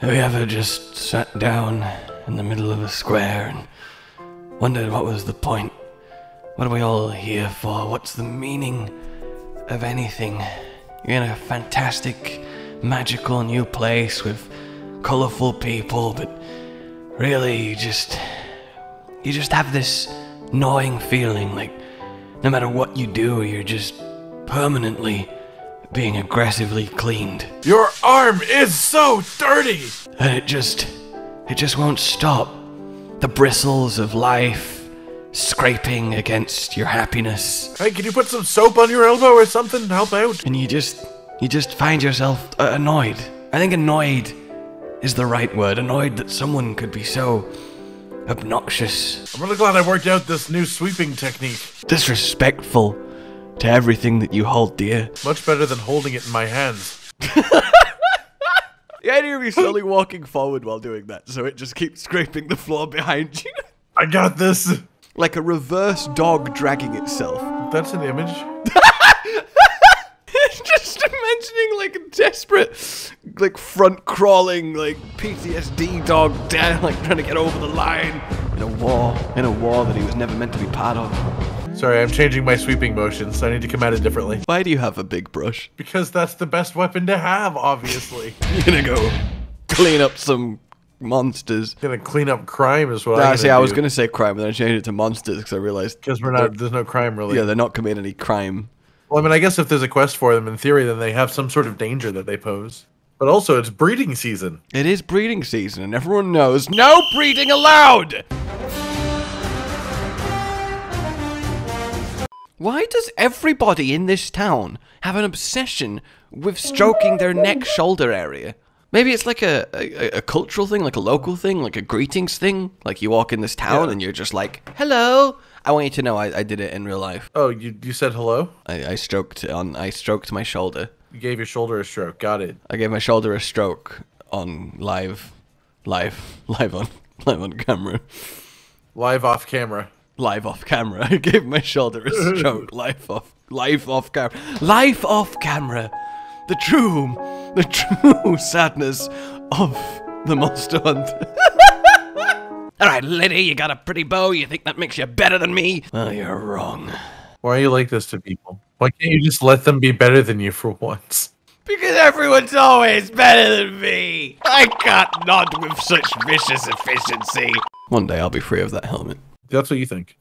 Have you ever just sat down in the middle of a square and wondered what was the point? What are we all here for? What's the meaning of anything? You're in a fantastic, magical new place with colorful people, but really you just you just have this gnawing feeling like no matter what you do, you're just permanently being aggressively cleaned. Your arm is so dirty! And it just it just won't stop. The bristles of life scraping against your happiness. Hey, can you put some soap on your elbow or something to help out? And you just you just find yourself uh, annoyed. I think annoyed is the right word. Annoyed that someone could be so obnoxious, I'm really glad I worked out this new sweeping technique. disrespectful to everything that you hold dear. Much better than holding it in my hands. The idea of you slowly walking forward while doing that, so it just keeps scraping the floor behind you. I got this! like a reverse dog dragging itself. That's an image. just imagining like a desperate, like front crawling, like PTSD dog down, like trying to get over the line in a war, in a war that he was never meant to be part of. Sorry, I'm changing my sweeping motions. I need to come at it differently. Why do you have a big brush? Because that's the best weapon to have, obviously. You're gonna go clean up some monsters. gonna clean up crime is what Ah, I'm see, I was gonna say crime, but then I changed it to monsters because I realized Because we're not, there's no crime really. yeah, they're not committing any crime. Well, I mean, I guess if there's a quest for them, in theory, then they have some sort of danger that they pose. But also, it's breeding season. It is breeding season, and everyone knows no breeding allowed! Why does everybody in this town have an obsession with stroking their neck shoulder area? Maybe it's like a, a, a cultural thing, like a local thing, like a greetings thing. Like you walk in this town Yeah. and you're just like, hello. I want you to know I, I did it in real life. Oh, you, you said hello? I, I stroked on I stroked my shoulder. You gave your shoulder a stroke. Got it. I gave my shoulder a stroke on live, live, live on, live on camera, Live off camera. Live off camera. I gave my shoulder a stroke, live off, live off camera, live off camera. The true, the true sadness of the monster hunt. All right, Liddy, you got a pretty bow. You think that makes you better than me? Well, you're wrong. Why are you like this to people? Why can't you just let them be better than you for once? Because everyone's always better than me. I can't nod with such vicious efficiency. One day I'll be free of that helmet. That's what you think.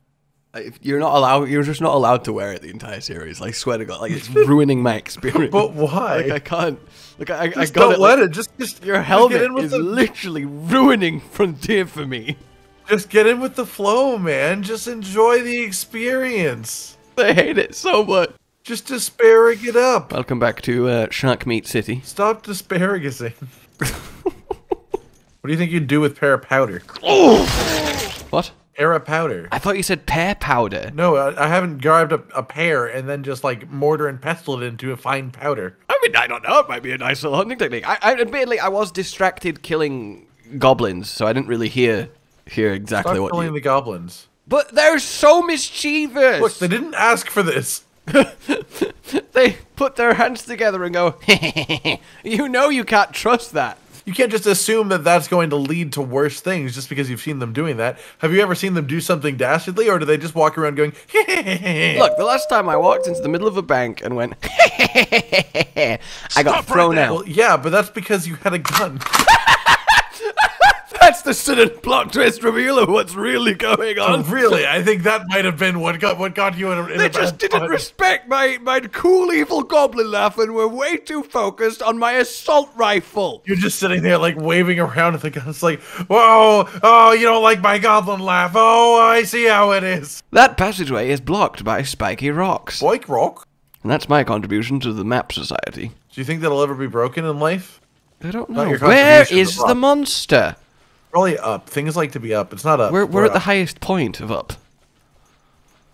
If you're not allowed, you're just not allowed to wear it the entire series. I swear to God, like it's ruining my experience. But why? Like I can't. Like I, I just got don't it. let like, it. Just, just Your just helmet get in with is the, literally ruining Frontier for me. just get in with the flow, man. Just enjoy the experience. I hate it so much. Just disparage it up. Welcome back to uh, Shark Meat City. Stop disparaging. what do you think you'd do with para powder? What? Para powder. I thought you said pear powder. No, I, I haven't grabbed a, a pear and then just like mortar and pestled it into a fine powder. I mean, I don't know. It might be a nice little hunting technique. I, I admittedly, I was distracted killing goblins, so I didn't really hear hear exactly Stop what killing you. the goblins. But they're so mischievous. Look, they didn't ask for this. they put their hands together and go. you know, you can't trust that. You can't just assume that that's going to lead to worse things just because you've seen them doing that. Have you ever seen them do something dastardly, or do they just walk around going, Look, the last time I walked into the middle of a bank and went, I got thrown out. Well, yeah, but that's because you had a gun. That's the sudden plot twist reveal of what's really going on. really, I think that might have been what got what got you in a, in They a just didn't respect my, my cool evil goblin laugh and were way too focused on my assault rifle. You're just sitting there like waving around at the gun. It's like, whoa, oh, you don't like my goblin laugh. Oh, I see how it is. That passageway is blocked by spiky rocks. Boink rock. And that's my contribution to the Map Society. Do you think that'll ever be broken in life? I don't know. Where is the monster? Probably up. Things like to be up. It's not up. We're, we're at the highest point of up.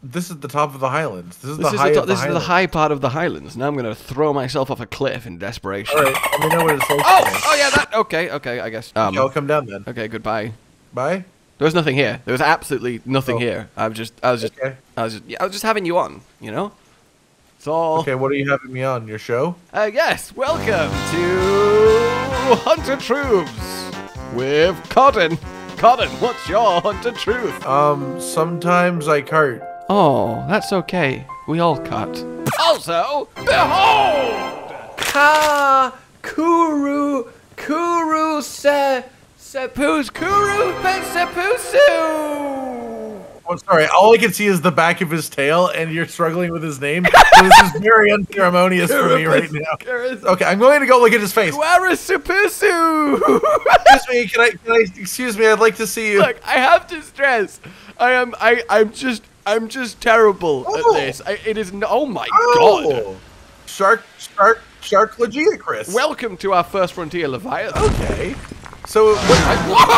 This is the top of the highlands. This is This, the is, high the, this the is the high part of the Highlands. Now I'm going to throw myself off a cliff in desperation. All right, let me know what it's like. Oh, oh yeah, that. Okay, okay, I guess. Um, Okay, I'll come down then. okay, goodbye. Bye. There was nothing here. There was absolutely nothing Oh. here. I was just, I was just, Okay. I was just, yeah, I was just having you on. You know. It's all. Okay, what are you having me on? Your show? Uh, yes, welcome to Hunter Truths. With Cotton. Cotton, what's your hunter truth? Um, sometimes I cart. Oh, that's okay. We all cut. Also, behold! Ka Kuru Kuru Se Sepus Kuru Sepusu! Oh, sorry. All I can see is the back of his tail, and you're struggling with his name. So this is very unceremonious for me right now. Okay, I'm going to go look at his face. Kuara Sepusu! Excuse me. Can I? Can I? Excuse me. I'd like to see you. Look, I have to stress. I am. I. I'm just. I'm just terrible Oh. at this. I, it is. Oh my oh. god! Oh, shark, shark, shark, Legia, Chris. Welcome to our first frontier, Leviathan. okay. So, what, Whoa!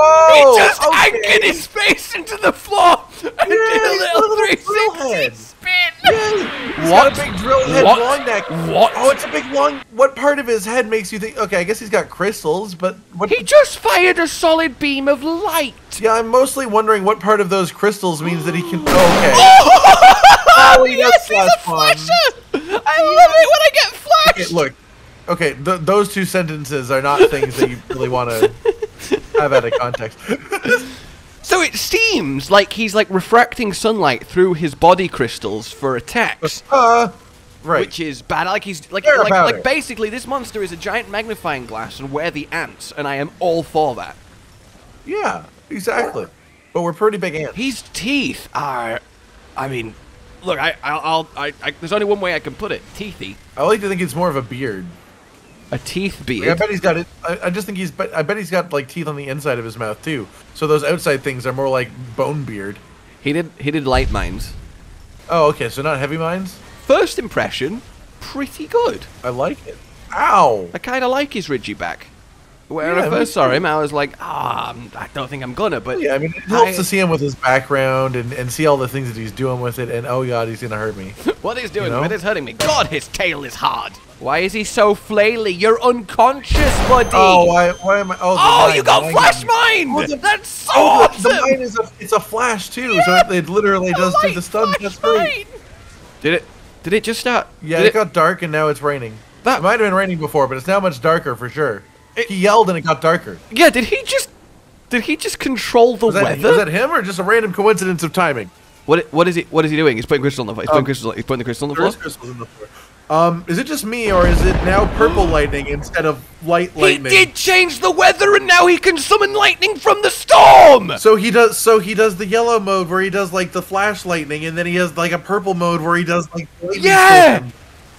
Whoa! he just okay. anchored his face into the floor and did a little a little drill 360 spin. He's What? got a big drill head, What? long neck. What? Oh, it's a big long. What part of his head makes you think? Okay, I guess he's got crystals, but what? He just fired a solid beam of light. yeah, I'm mostly wondering what part of those crystals means that he can. Oh, okay. Oh, does yes, he's a flash flasher. I love it when I get Okay, look. Okay, th- those two sentences are not things that you really want to have out of context. So it seems like he's like refracting sunlight through his body crystals for attacks. uh, right. Which is bad. Like he's like Care like, like it. basically this monster is a giant magnifying glass and we're the ants, and I am all for that. yeah, exactly. But we're pretty big ants. His teeth are, I mean, look, I, I'll, I'll I, I, there's only one way I can put it. Teethy. I like to think it's more of a beard. A teeth Like, I bet he's got it. I, I just think he's. But I bet he's got like teeth on the inside of his mouth too. So those outside things are more like bone beard. He did, he did light mines. Oh, okay. So not heavy mines. First impression, pretty good. I like it. Ow. I kind of like his ridgy back. When Yeah, I first saw him, I was like, ah, I don't think I'm gonna. But Yeah, I mean, it helps I- to see him with his background and, and see all the things that he's doing with it. And oh god, he's gonna hurt me. what he's doing You know? with it's hurting me. God, his tail is hard. Why is he so flaily? You're unconscious, buddy. Oh, why? Why am I? Oh, Oh, mine, you got mine flash mine. Oh, the- That's so Oh, awesome! the mine is a it's a flash too, so it, it literally does do the stun. That's great. Did it? Did it just start? Yeah, Did it, got dark and now it's raining. That- it might have been raining before, but it's now much darker for sure. It- he yelled and it got darker. Yeah. Did he just? Did he just control the Was that, weather? was that him or just a random coincidence of timing? What? What is he? What is he doing? He's putting crystal on the floor. He's putting Um, crystal. He's putting the crystal on the floor. Crystals in the floor. Um, is it just me or is it now purple lightning instead of light lightning? He did change the weather, and now he can summon lightning from the storm. So he does. So he does the yellow mode where he does like the flash lightning, and then he has like a purple mode where he does like lightning Yeah! storm.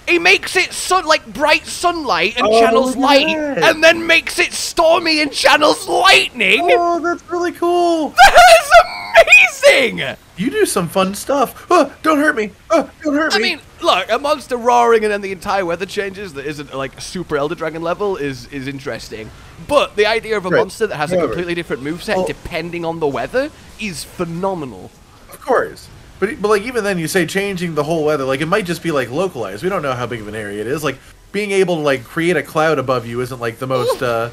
He makes it sun like bright sunlight and Oh, channels at light, and then makes it stormy and channels lightning. Oh, that's really cool. That's amazing! You do some fun stuff. Oh, don't hurt me. Oh, don't hurt I me. mean, look, a monster roaring and then the entire weather changes that isn't like super Elder Dragon level is is interesting. But the idea of a Right. monster that has a completely different moveset Well- depending on the weather is phenomenal. of course. But, but like even then, you say changing the whole weather. Like it might just be like localized. We don't know how big of an area it is. Like being able to like create a cloud above you isn't like the most uh,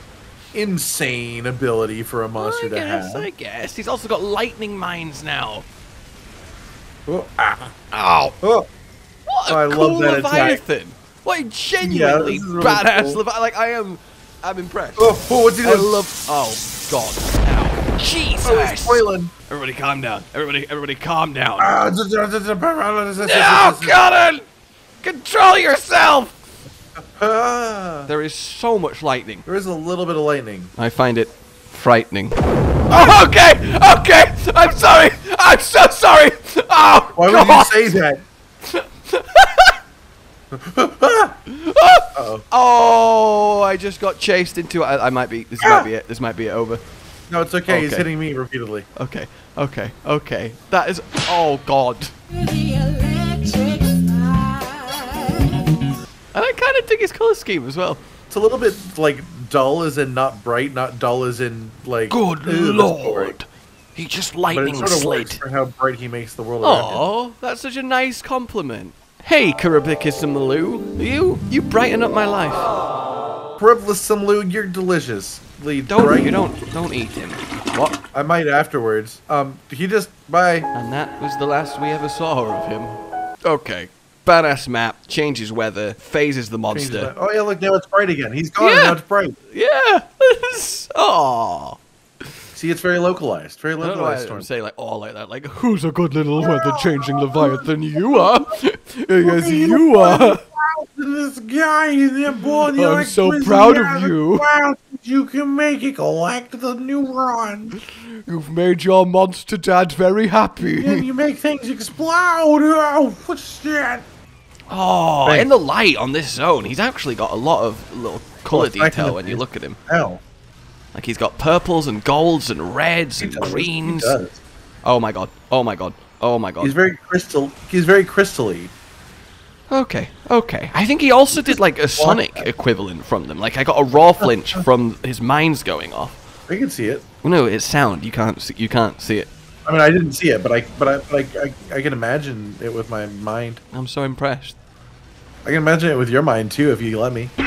insane ability for a monster I to guess, have. I guess. He's also got lightning mines now. Oh, ah, Ow. oh. What a I love cool that attack. Like genuinely is really badass cool. Leviathan. Like I am I'm impressed. Oh, oh, what's he I love Oh god. Ow. Jesus. Oh, he's spoiling. Everybody calm down. Everybody everybody calm down. Ah, No, Cotton! Control yourself! Ah, There is so much lightning. there is a little bit of lightning. I find it frightening. Oh, okay! Okay! I'm sorry! I'm so sorry! Oh, Why would God. you say that? Uh-oh. Oh, I just got chased into I, I might be. This might be it. This might be it over. No, it's okay. He's hitting me repeatedly. Okay, okay, okay. That is. Oh God. The electric fire. And I kind of dig his color scheme as well. It's a little bit like dull, as in not bright, not dull, as in like. Good "Ew, that's boring." lord. He just But it lightning sort of works slid. for how bright he makes the world. Oh, that's such a nice compliment. Hey, Karabikis and Maloo. You, you brighten up my life. Periplus Simlu, you're deliciously Don't bright. you don't don't eat him. What? I might afterwards. Um, he just bye. And that was the last we ever saw of him. Okay. badass map, changes weather, phases the monster. that. Oh yeah, look now it's bright again. He's gone. Yeah. Now it's bright. Yeah. Oh. See, it's very localized. Very I don't know why localized. I'm Storm. saying like all like that. Like, who's a good little weather changing Leviathan? You are. yes, you are. This guy in there, boy, the I'm so proud of the you. You can make it collect the neurons. You've made your monster dad very and happy. you make things explode. Oh, what's that? Oh, Thanks. in the light on this zone, he's actually got a lot of little color it's back in detail when you look at him. Hell, Like he's got purples and golds and reds and does. greens. He does. Oh my god. Oh my god. Oh my god. He's very crystal. He's very crystally. Okay, okay. I think he also did like a Sonic equivalent from them. Like I got a raw flinch from his mind's going off. I can see it. No, it's sound. You can't see, you can't see it. I mean, I didn't see it, but I, but I, but I, I, I can imagine it with my mind. I'm so impressed. I can imagine it with your mind too, if you let me.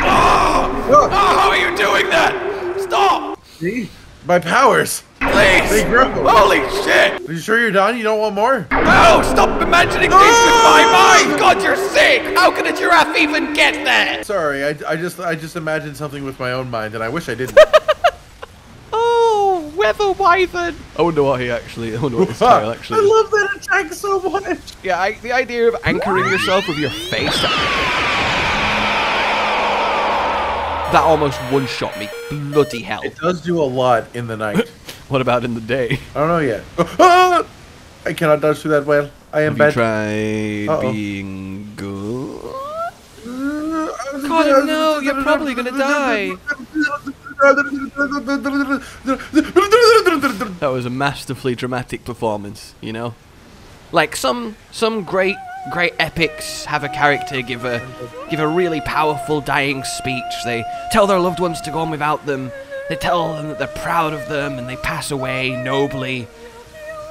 Oh, how are you doing that? Stop, See, my powers. please. They grow. Holy shit! Are you sure you're done? You don't want more? No, stop imagining things with my ah! mind. God, you're sick. How can a giraffe even get there? Sorry, I, I just, I just imagined something with my own mind, and I wish I didn't. Oh, weather wyvern. I wonder what he actually. I wonder what his Fuck, tail actually. is. love that attack so much. Yeah, I, the idea of anchoring yourself with your face. That almost one shot me. Bloody hell. It does do a lot in the night. What about in the day? I don't know yet. Ah! I cannot dodge through that well. I am Have bad. tried Uh-oh. being good? God, Colin, no, you're probably gonna die. That was a masterfully dramatic performance, you know? Like some some great great epics have a character give a give a really powerful dying speech. They tell their loved ones to go on without them. They tell them that they're proud of them and they pass away nobly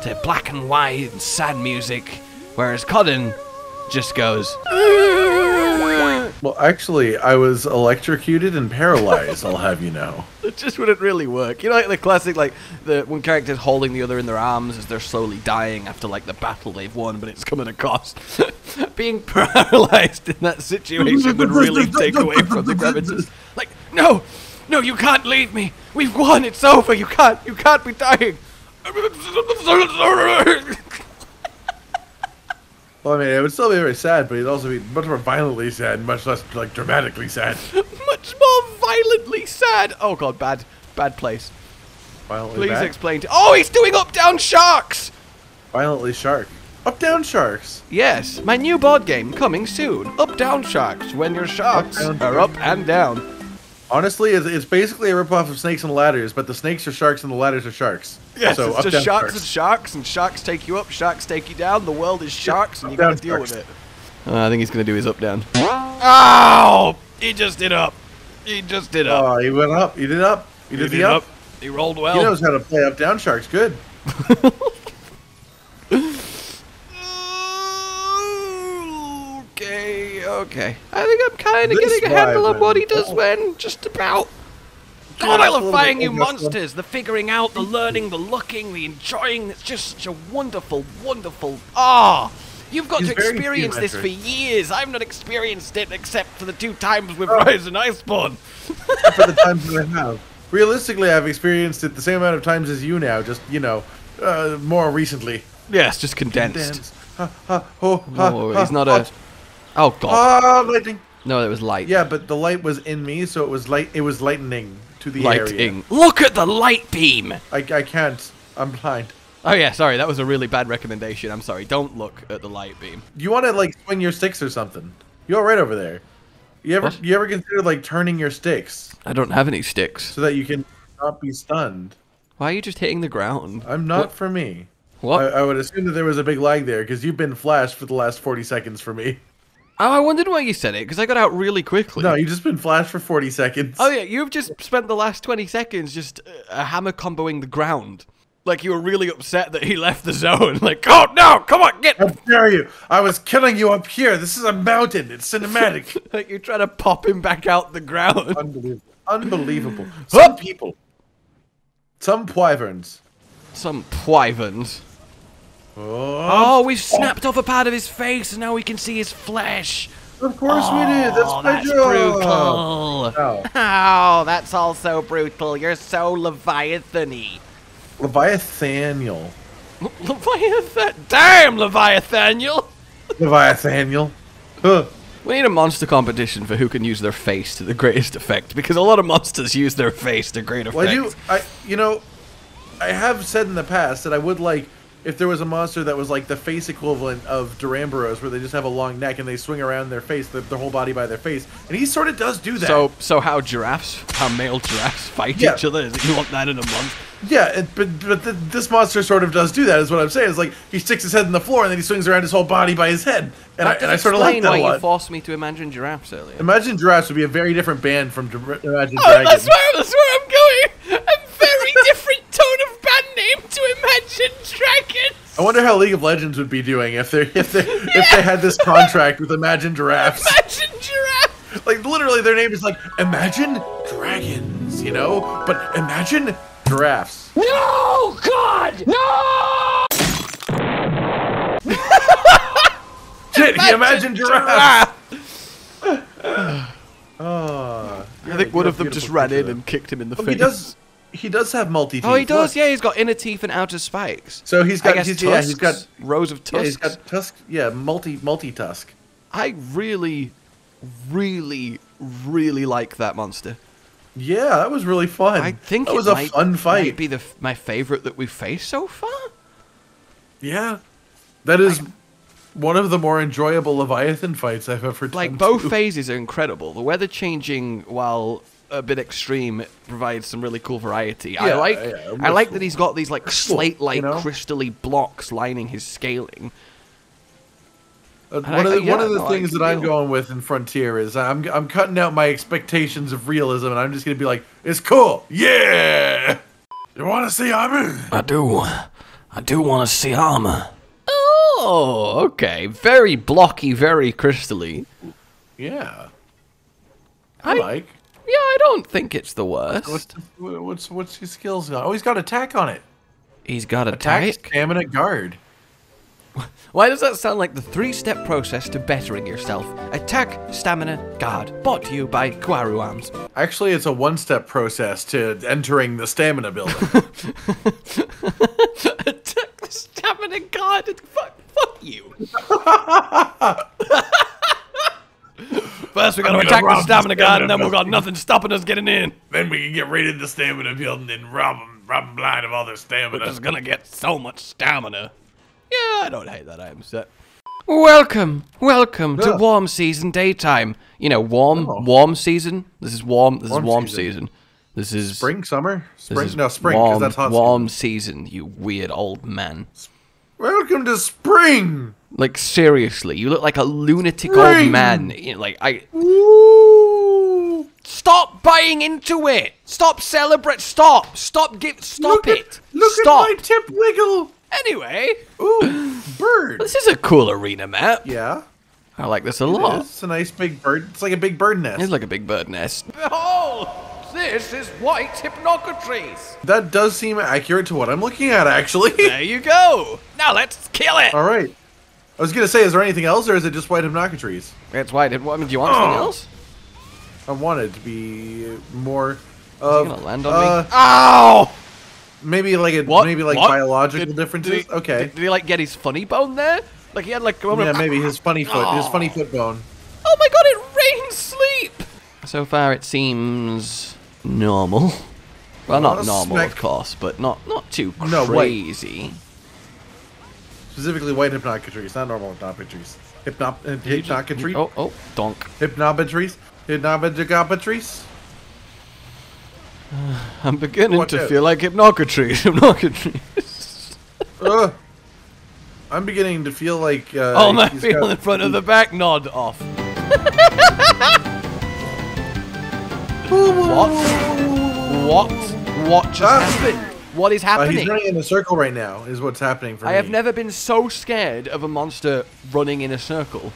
to black and white and sad music. Whereas Cotton just goes Well, actually, I was electrocuted and paralyzed. I'll have you know. It just wouldn't really work. You know, like the classic, like the one character's holding the other in their arms as they're slowly dying after like the battle they've won, but it's come at a cost. Being paralyzed in that situation would really take away from the gravitas. Like, no, no, you can't leave me. We've won. It's over. You can't. You can't be dying. Well, I mean, it would still be very sad, but it'd also be much more violently sad, much less like dramatically sad. Much more violently sad. Oh god, bad, bad place. Violently Please bad. explain. To- oh, he's doing up down sharks. Violently shark. Up down sharks. Yes, my new board game coming soon. Up down sharks when your sharks Up, down, are up and down. Honestly, it's, it's basically a ripoff of Snakes and Ladders, but the snakes are sharks and the ladders are sharks. Yes, so it's up just sharks, and sharks, and sharks take you up, sharks take you down. The world is sharks, and you gotta deal with it. Uh, I think he's gonna do his up down. Ow! He just did up. He just did up. Oh, he went up. He did up. He did the up. He rolled well. He knows how to play up down sharks. Good. Okay. I think I'm kind of getting a handle on what he does oh. when. Just about. God, I love fighting new monsters. The figuring out, the learning, the looking, the enjoying. It's just such a wonderful, wonderful. Ah! You've got He's to experience this for years. I've not experienced it except for the two times with Rise and Iceborne. for the times that I have. Realistically, I've experienced it the same amount of times as you now, just, you know, uh, more recently. Yes, just condensed. Dance. Ha, ha, ho, ha, he's not a. Oh god. Ah, lightning. No, it was light. Yeah, but the light was in me, so it was light. It was lightning to the area. Lighting. Look at the light beam. I, I can't. I'm blind. Oh yeah, sorry, that was a really bad recommendation. I'm sorry. Don't look at the light beam. You want to like swing your sticks or something? You are all right over there? You ever What? you ever consider like turning your sticks I don't have any sticks. so that you can not be stunned? Why are you just hitting the ground? I'm not What? for me. What? I, I would assume that there was a big lag there because you've been flashed for the last 40 seconds for me. oh, I wondered why you said it because I got out really quickly. No, you've just been flashed for 40 seconds. Oh yeah, you've just spent the last 20 seconds just uh, a hammer comboing the ground. Like you were really upset that he left the zone. Like, oh no, come on, get. How dare you? I was killing you up here. This is a mountain. It's cinematic. like you're trying to pop him back out the ground. Unbelievable. Unbelievable. Some people, some wyverns, Some wyverns. Oh, Oh, we've snapped off a part of his face, and now we can see his flesh. of course we did. That's oh, that's brutal. Oh, Oh, that's all so brutal. You're so Leviathan-y. Leviathaniel. Leviathan. Damn, Leviathaniel. Leviathaniel. Huh. We need a monster competition for who can use their face to the greatest effect, because a lot of monsters use their face to great effect. Well, I do. I you know, I have said in the past that I would like if there was a monster that was like the face equivalent of Duramboros, where they just have a long neck and they swing around their face, their, their whole body by their face, and he sort of does do that. So, so how giraffes, how male giraffes fight Yeah. each other? Is you want that in a month? yeah, it, but but th this monster sort of does do that. Is what I'm saying. It's like he sticks his head in the floor and then he swings around his whole body by his head, and I, and I sort of like explain that why a you forced me to imagine giraffes earlier. Imagine Giraffes would be a very different band from Dra- Imagine Oh, Dragons. that's where, that's where I'm going. A very different tone of band name to Imagine Dragons. I wonder how League of Legends would be doing if they if they if they had this contract with Imagine Giraffes. Imagine Giraffe. Like literally, their name is like Imagine Dragons, you know, but Imagine Giraffes. No, God, no! Shit, he Imagine Giraffes. Oh, I think one of them just ran in and kicked him in the face. He does. Have multi. Oh, he does. Yeah, he's got inner teeth and outer spikes. So he's got. guess He's, yeah, he's got. rows of Yeah, tusks. he's got tusk. Yeah, multi multi tusk. I really, really, really like that monster. Yeah, that was really fun. I think that it was a might, fun Might fight. be the my favorite that we've faced so far. Yeah, that is one of the more enjoyable Leviathan fights I've ever done. Like both too. phases are incredible. The weather changing, while a bit extreme, provides some really cool variety. I Yeah, like. yeah, I like cool. that he's got these like slate-like, you know? crystally blocks lining his scaling. Uh, one I- of the, yeah, one of the no, things can that I'm going with in Frontier is I'm I'm cutting out my expectations of realism and I'm just gonna be like, it's cool, yeah. You want to see armor? I do. I do want to see armor. Oh, okay. Very blocky, very crystally. Yeah. I, I- like. Yeah, I don't think it's the What's worst. what's what's his skills? got? Oh, he's got attack on it. He's got Attack, attack. stamina, guard. Why does that sound like the three-step process to bettering yourself? Attack, stamina, guard. Brought to you by Kwaru Arms. Actually, it's a one-step process to entering the stamina building. attack, stamina, guard. Fuck, fuck you. First, we gotta I'm gonna attack the rob stamina guard, and then we've got nothing stopping us getting in. then we can get right into the stamina building and rob them, rob them blind of all their stamina. We're just gonna get so much stamina. Yeah, I don't hate that item set. Welcome, welcome to warm season daytime. You know, warm, Oh. warm season. This is warm. This Warm is warm season. season. This is Spring, summer, This spring. is No, spring, because warm, that's hot. warm season. You weird old man. Welcome to spring. Like seriously, you look like a lunatic old man. You know, Like I Ooh. stop buying into it. Stop celebrate. Stop. Stop. Give. Stop Look it. At, look stop. at my tip wiggle. Anyway, Ooh, bird. this is a cool arena map. Yeah, I like this a it lot. is. It's a nice big bird. It's like a big bird nest. It's like a big bird nest. Behold, this is white Hypnocatrice. That does seem accurate to what I'm looking at, actually. There you go. Now let's kill it. All right. I was gonna say, is there anything else, or is it just white Hypnocatrice? It's white. I mean, do you want something Oh. else? I wanted to be more Is of he gonna land on uh, me? Ow! maybe like a What? maybe like What? biological Did- differences. Did he, okay. Did, did he like get his funny bone there? Like he had like a moment yeah, of- maybe his funny foot, his Oh. funny foot bone. Oh my god! It rains sleep. So far, it seems normal. Well, not normal, smack- of course, but not not too No, wait. crazy. Specifically, white Hypnocatrice, not normal Hypnocatrice. Hypnop, uh, hypnocrates, Oh, oh, donk. hypnometries, hypnometries. I'm beginning to feel like hypnocrates. Hypnocrates. Ugh. I'm beginning to feel like. Uh, oh, my feel in front of the back nod off. What? What? What just Ah. happened? What is Uh, happening? he's running in a circle right now. Is what's happening for I me. have never been so scared of a monster running in a circle.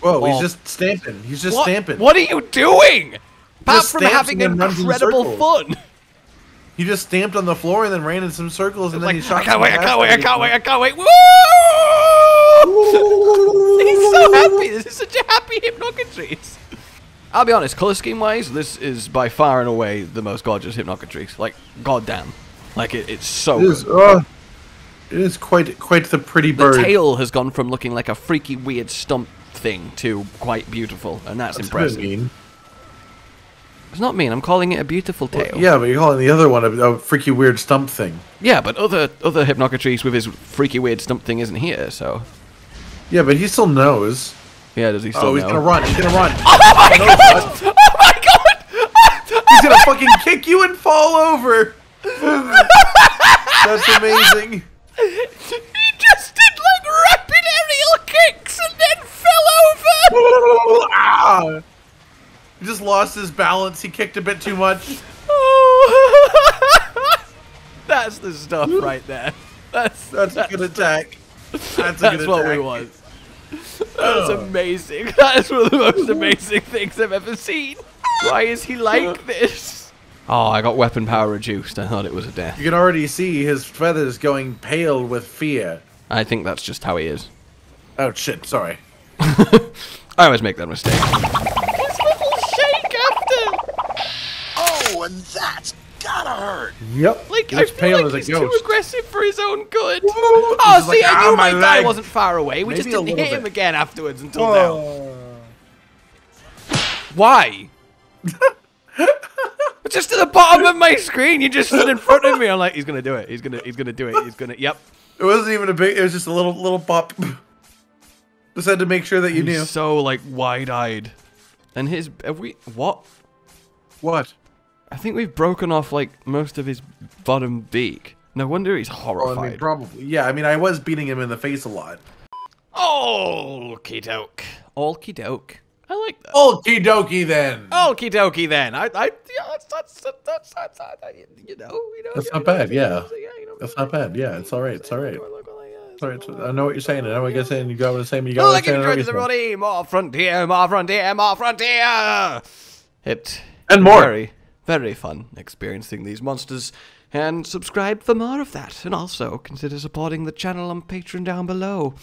Whoa, Oh. he's just stamping. He's just what? stamping. What are you doing? Apart from having runs in incredible fun. He just stamped on the floor and then ran in some circles and then Like, he shot. I can't wait, I can't wait, I can't wait, I can't wait. Woo! He's so happy. This is such a happy Hypnocatrice. I'll be honest, color scheme wise, this is by far and away the most gorgeous Hypnocatrice. Like, goddamn. Like, it, it's so It good. uh, it is quite quite the pretty bird. The tail has gone from looking like a freaky, weird stump thing to quite beautiful, and that's, That's impressive. mean. It's not mean. I'm calling it a beautiful tail. Yeah, but you're calling the other one a, a freaky weird stump thing. Yeah, but other other Hypnocatrice with his freaky, weird stump thing isn't here, so Yeah, but he still knows. yeah. Does he still know? Oh, he's gonna run. He's gonna run. Oh my god! Oh my god! He's gonna fucking kick you and fall over. That's amazing. he just did like rapid aerial kicks and then fell over. ah! He just lost his balance. He kicked a bit too much. Oh. That's the stuff right there. That's That's a good attack. That's a that's what we want. That's amazing. That is one of the most amazing things I've ever seen. Why is he like this? Oh, I got weapon power reduced. I thought it was a death. You can already see his feathers going pale with fear. I think that's just how he is. Oh shit! Sorry. I always make that mistake. His little shake after. Oh, and that's gotta hurt. Yep. Like, he I feel pale like as he's too aggressive for his own good. He's Oh, just see, like, I "Ah, knew my my guy wasn't far away. We Maybe just didn't little hit him again afterwards until now. Why? just at the bottom of my screen, you just stood in front of me. I'm like, he's gonna do it. He's gonna, he's gonna do it. He's gonna. Yep. It wasn't even a big. It was just a little little pop. Just had to make sure that you knew. So like wide-eyed. And his, have we what? What? I think we've broken off like most of his bottom beak. No wonder he's horrified. I mean, probably. Yeah, I mean, I was beating him in the face a lot. Okie doke. Okie doke. I like that. Okie dokie then. Okie dokie then. I, I, yeah, that's, that's, that's, that's, that's, you know, you know. That's not bad, yeah. That's not bad. Yeah, it's all right. It's all right. It's all right. I know what you're saying. I know what you're saying. You got what I'm saying. You got what I'm look at I know what the you're saying. everybody! More frontier, more frontier, more frontier! It And more. Very, very fun experiencing these monsters. And subscribe for more of that. And also consider supporting the channel on Patreon down below.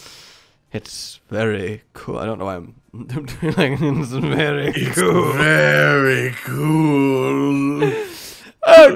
It's very cool. I don't know why I'm doing like it's very cool. Very cool. Oh,